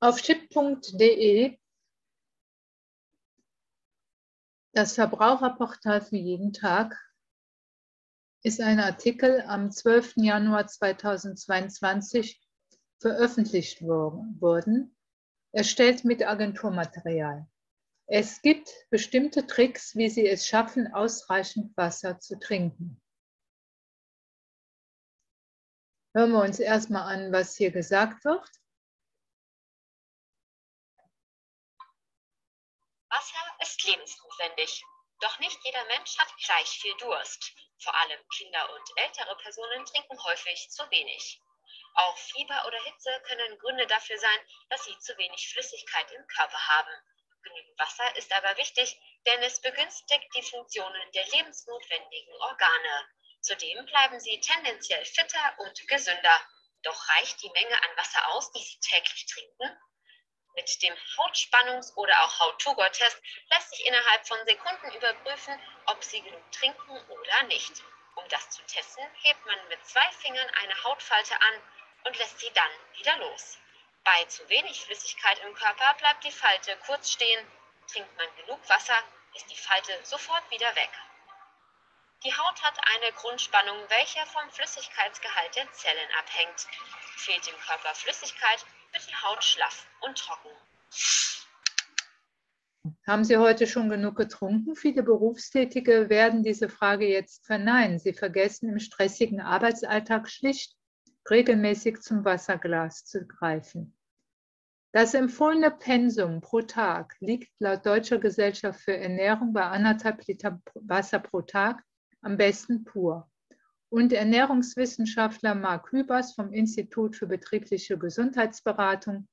Auf chip.de, das Verbraucherportal für jeden Tag, ist ein Artikel am 12. Januar 2022 veröffentlicht worden, erstellt mit Agenturmaterial. Es gibt bestimmte Tricks, wie Sie es schaffen, ausreichend Wasser zu trinken. Hören wir uns erstmal an, was hier gesagt wird. Wasser ist lebensnotwendig. Doch nicht jeder Mensch hat gleich viel Durst. Vor allem Kinder und ältere Personen trinken häufig zu wenig. Auch Fieber oder Hitze können Gründe dafür sein, dass sie zu wenig Flüssigkeit im Körper haben. Genügend Wasser ist aber wichtig, denn es begünstigt die Funktionen der lebensnotwendigen Organe. Zudem bleiben sie tendenziell fitter und gesünder. Doch reicht die Menge an Wasser aus, die Sie täglich trinken? Mit dem Hautspannungs- oder auch Haut-to-Go-Test lässt sich innerhalb von Sekunden überprüfen, ob Sie genug trinken oder nicht. Um das zu testen, hebt man mit zwei Fingern eine Hautfalte an und lässt sie dann wieder los. Bei zu wenig Flüssigkeit im Körper bleibt die Falte kurz stehen. Trinkt man genug Wasser, ist die Falte sofort wieder weg. Die Haut hat eine Grundspannung, welche vom Flüssigkeitsgehalt der Zellen abhängt. Fehlt dem Körper Flüssigkeit, wird die Haut schlaff und trocken. Haben Sie heute schon genug getrunken? Viele Berufstätige werden diese Frage jetzt verneinen. Sie vergessen im stressigen Arbeitsalltag schlicht regelmäßig zum Wasserglas zu greifen. Das empfohlene Pensum pro Tag liegt laut Deutscher Gesellschaft für Ernährung bei anderthalb Liter Wasser pro Tag, am besten pur. Und Ernährungswissenschaftler Mark Hübers vom Institut für betriebliche Gesundheitsberatung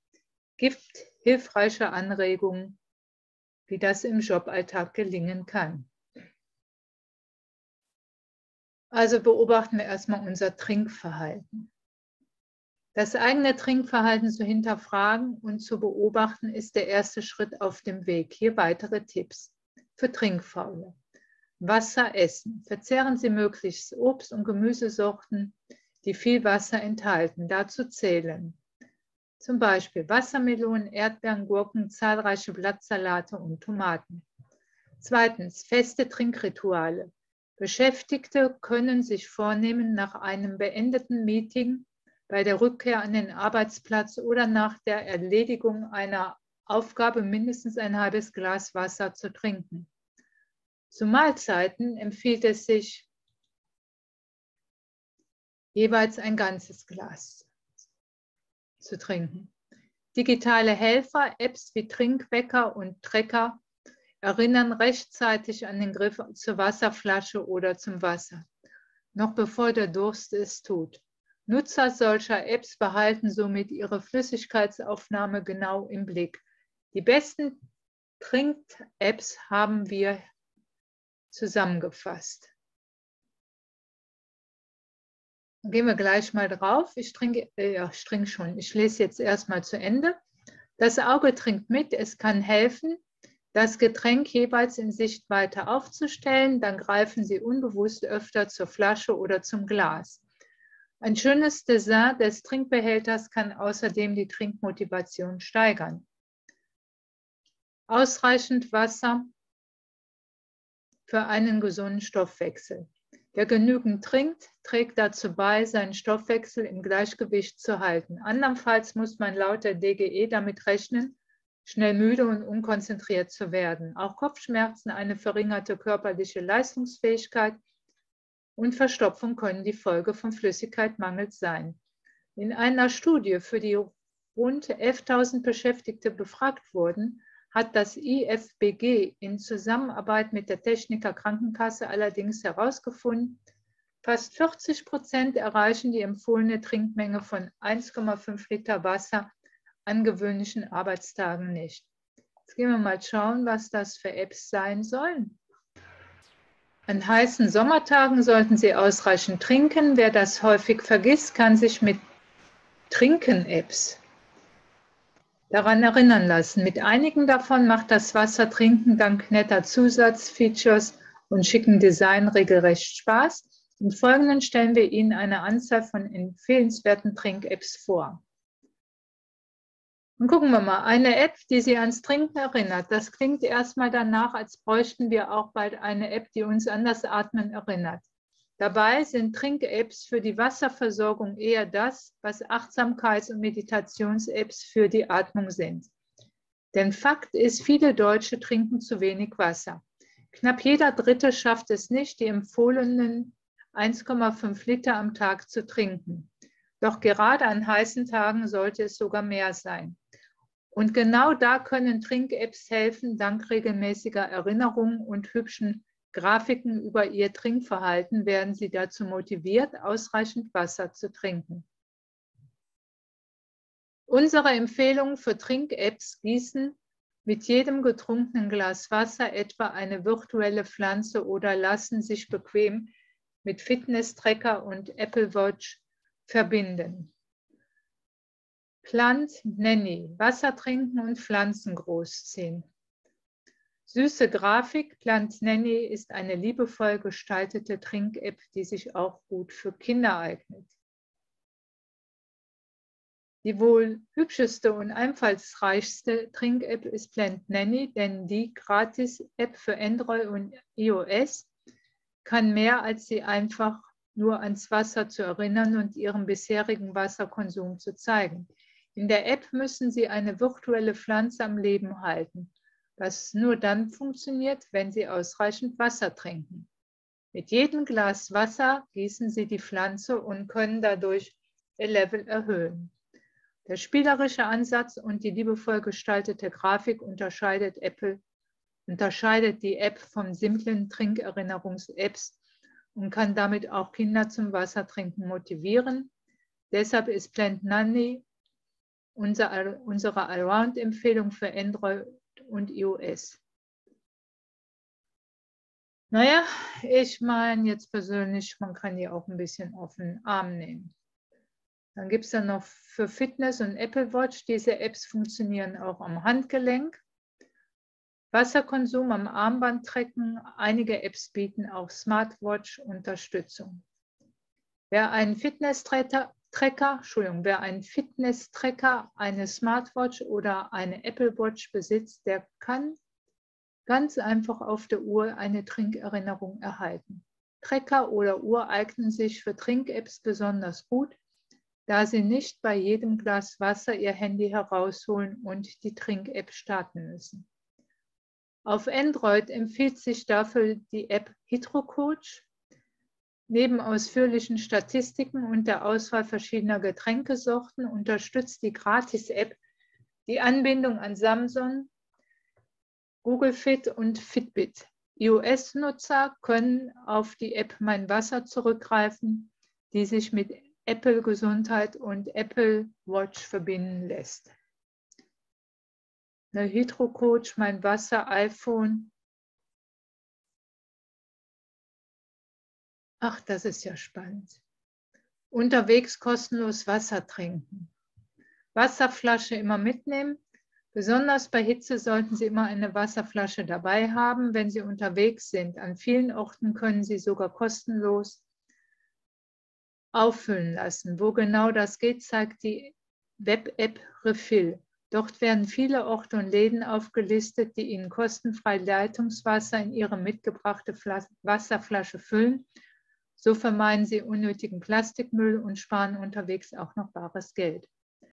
gibt hilfreiche Anregungen, wie das im Joballtag gelingen kann. Also beobachten wir erstmal unser Trinkverhalten. Das eigene Trinkverhalten zu hinterfragen und zu beobachten ist der erste Schritt auf dem Weg. Hier weitere Tipps für Trinkfaule. Wasser essen. Verzehren Sie möglichst Obst- und Gemüsesorten, die viel Wasser enthalten. Dazu zählen zum Beispiel Wassermelonen, Erdbeeren, Gurken, zahlreiche Blattsalate und Tomaten. Zweitens, feste Trinkrituale. Beschäftigte können sich vornehmen, nach einem beendeten Meeting bei der Rückkehr an den Arbeitsplatz oder nach der Erledigung einer Aufgabe mindestens ein halbes Glas Wasser zu trinken. Zu Mahlzeiten empfiehlt es sich, jeweils ein ganzes Glas zu trinken. Digitale Helfer, Apps wie Trinkwecker und Trecker erinnern rechtzeitig an den Griff zur Wasserflasche oder zum Wasser, noch bevor der Durst es tut. Nutzer solcher Apps behalten somit ihre Flüssigkeitsaufnahme genau im Blick. Die besten Trink-Apps haben wir zusammengefasst. Gehen wir gleich mal drauf. Ich trinke, äh, ja, ich trinke schon. Ich lese jetzt erstmal zu Ende. Das Auge trinkt mit. Es kann helfen, das Getränk jeweils in Sichtweite aufzustellen. Dann greifen Sie unbewusst öfter zur Flasche oder zum Glas. Ein schönes Design des Trinkbehälters kann außerdem die Trinkmotivation steigern. Ausreichend Wasser für einen gesunden Stoffwechsel. Wer genügend trinkt, trägt dazu bei, seinen Stoffwechsel im Gleichgewicht zu halten. Andernfalls muss man laut der DGE damit rechnen, schnell müde und unkonzentriert zu werden. Auch Kopfschmerzen, eine verringerte körperliche Leistungsfähigkeit und Verstopfung können die Folge von Flüssigkeitmangel sein. In einer Studie, für die rund 11.000 Beschäftigte befragt wurden, hat das IFBG in Zusammenarbeit mit der Techniker Krankenkasse allerdings herausgefunden, fast 40 Prozent erreichen die empfohlene Trinkmenge von 1,5 Liter Wasser an gewöhnlichen Arbeitstagen nicht. Jetzt gehen wir mal schauen, was das für Apps sein sollen. An heißen Sommertagen sollten Sie ausreichend trinken. Wer das häufig vergisst, kann sich mit Trinken-Apps daran erinnern lassen. Mit einigen davon macht das Wassertrinken dank netter Zusatzfeatures und schicken Design regelrecht Spaß. Im Folgenden stellen wir Ihnen eine Anzahl von empfehlenswerten Trink-Apps vor. Und gucken wir mal, eine App, die Sie ans Trinken erinnert. Das klingt erstmal danach, als bräuchten wir auch bald eine App, die uns an das Atmen erinnert. Dabei sind Trink-Apps für die Wasserversorgung eher das, was Achtsamkeits- und Meditations-Apps für die Atmung sind. Denn Fakt ist, viele Deutsche trinken zu wenig Wasser. Knapp jeder Dritte schafft es nicht, die empfohlenen 1,5 Liter am Tag zu trinken. Doch gerade an heißen Tagen sollte es sogar mehr sein. Und genau da können Trink-Apps helfen, dank regelmäßiger Erinnerungen und hübschen Grafiken über ihr Trinkverhalten werden sie dazu motiviert, ausreichend Wasser zu trinken. Unsere Empfehlungen für Trink-Apps gießen mit jedem getrunkenen Glas Wasser etwa eine virtuelle Pflanze oder lassen sich bequem mit Fitness-Tracker und Apple Watch verbinden. Plant Nanny, Wasser trinken und Pflanzen großziehen. Süße Grafik, Plant Nanny ist eine liebevoll gestaltete Trink-App, die sich auch gut für Kinder eignet. Die wohl hübscheste und einfallsreichste Trink-App ist Plant Nanny, denn die Gratis-App für Android und iOS kann mehr als sie einfach nur ans Wasser zu erinnern und ihren bisherigen Wasserkonsum zu zeigen. In der App müssen Sie eine virtuelle Pflanze am Leben halten, was nur dann funktioniert, wenn Sie ausreichend Wasser trinken. Mit jedem Glas Wasser gießen Sie die Pflanze und können dadurch ihr Level erhöhen. Der spielerische Ansatz und die liebevoll gestaltete Grafik unterscheidet, Apple, unterscheidet die App von simplen Trinkerinnerungs-Apps und kann damit auch Kinder zum Wassertrinken motivieren. Deshalb ist Plant Nanny unser, unsere Allround-Empfehlung für Android und iOS. Naja, ich meine jetzt persönlich, man kann die auch ein bisschen auf den Arm nehmen. Dann gibt es dann noch für Fitness und Apple Watch. Diese Apps funktionieren auch am Handgelenk. Wasserkonsum am Armband tracken. Einige Apps bieten auch Smartwatch-Unterstützung. Wer einen Fitness-Tracker Tracker, Entschuldigung, wer einen Fitness-Tracker, eine Smartwatch oder eine Apple Watch besitzt, der kann ganz einfach auf der Uhr eine Trinkerinnerung erhalten. Tracker oder Uhr eignen sich für Trink-Apps besonders gut, da Sie nicht bei jedem Glas Wasser Ihr Handy herausholen und die Trink-App starten müssen. Auf Android empfiehlt sich dafür die App HydroCoach. Neben ausführlichen Statistiken und der Auswahl verschiedener Getränkesorten unterstützt die Gratis-App die Anbindung an Samsung, Google Fit und Fitbit. iOS-Nutzer können auf die App Mein Wasser zurückgreifen, die sich mit Apple Gesundheit und Apple Watch verbinden lässt. Eine Hydrocoach, Mein Wasser, iPhone, Ach, das ist ja spannend. Unterwegs kostenlos Wasser trinken. Wasserflasche immer mitnehmen. Besonders bei Hitze sollten Sie immer eine Wasserflasche dabei haben, wenn Sie unterwegs sind. An vielen Orten können Sie sogar kostenlos auffüllen lassen. Wo genau das geht, zeigt die Web-App Refill. Dort werden viele Orte und Läden aufgelistet, die Ihnen kostenfrei Leitungswasser in Ihre mitgebrachte Wasserflasche füllen so vermeiden Sie unnötigen Plastikmüll und sparen unterwegs auch noch bares Geld.